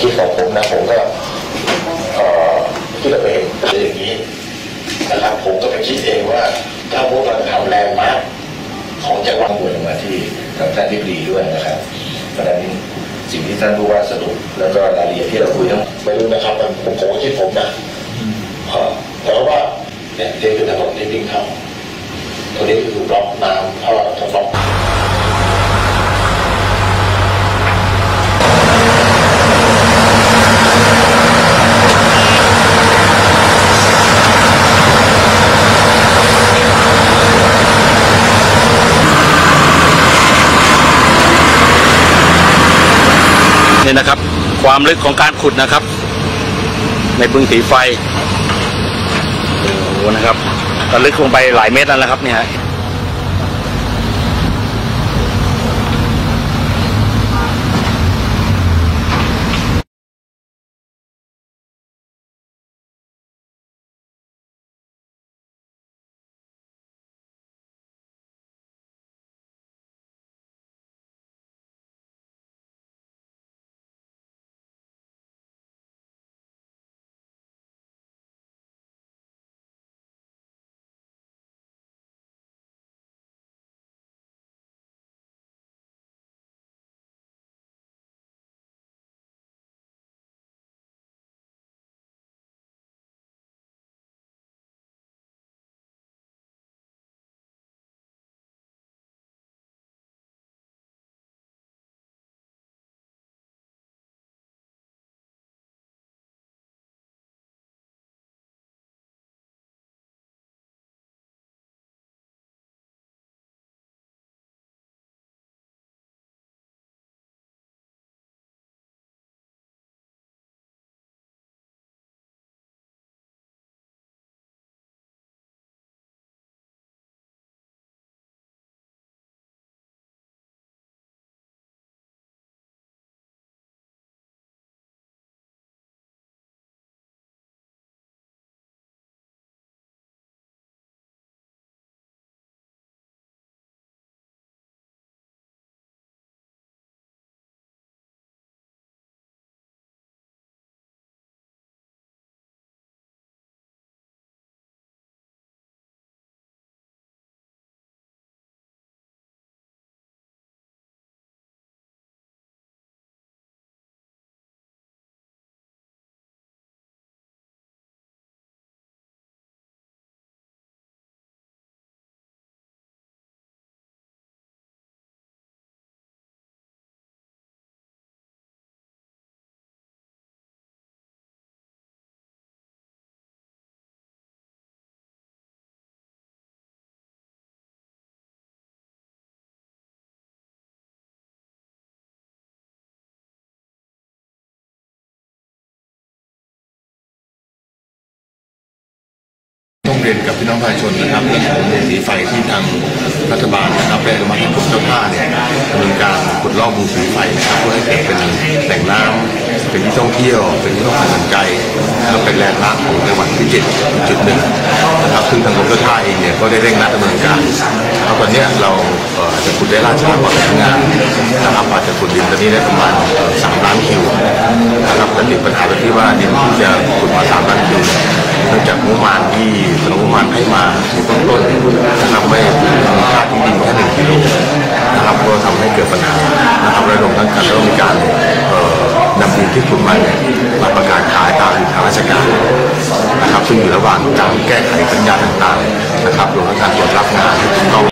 คิดของผมนะผมก็เอ่อคิดว่าเป็นอย่างนี้นะครับผมก็ไปคิดเองว่าถ้าพวกเราทำแลนด์มาร์คของจังหวัดบวนมาที่ทางท่านที่ดีด้วยนะครับเพราะฉะนั้นสิ่งที่ท่านผู้ว่าสรุปแล้วก็รายละเอียดที่เราคุยทั้งไม่รู้นะครับมันผมผมก็คิดผมนะเอ่อแต่ว่าเนี่ยนี่คือถนนที่วิ่งเข้าตัวนี้คือบล็อกน้ำท่อจะบล็อก นี่นะครับ ความลึกของการขุดนะครับ ในบึงสีไฟโอ้โหนะครับก็ลึกลงไปหลายเมตรแล้วนะครับเนี่ย ต้องเรียนกับพี่น้องประชาชนนะครับเรื่องของเรสีไฟที่ทางรัฐบาลนะครับได้อนุมัติให้กรมเจ้าท่าเนี่ยดำเนินการขุดลอกบูสีไฟนะครับเพื่อให้เกิดเป็นแหล่งน้ำเป็นที่ท่องเที่ยว เป็นที่ต้องการสนใจแล้วเป็นแลนด์มาร์คของจังหวัดพิจิตรจุดหนึ่งนะครับซึ่งทางกรมเจ้าท่าเองเนี่ยก็ได้เร่งรัดดำเนินการแล้วตอนนี้เราอาจจะขุดได้ล่าช้ากว่าแผนงานนะครับอาจจะขุดดินตอนนี้ได้ประมาณสามล้าน ที่มาในต้นต้นนะครับไม่มีค่าที่ดินแค่หนึ่งกิโลนะครับก็ทำให้เกิดปัญหานะครับระดมทั้งกันแล้วก็มีการนำดินที่ขุดมาเนี่ยมาประกาศขายตามทางราชการนะครับซึ่งอยู่ระหว่างการแก้ไขสัญญาต่างๆนะครับรวมทั้งการตรวจรับงานที่ถูกต้อง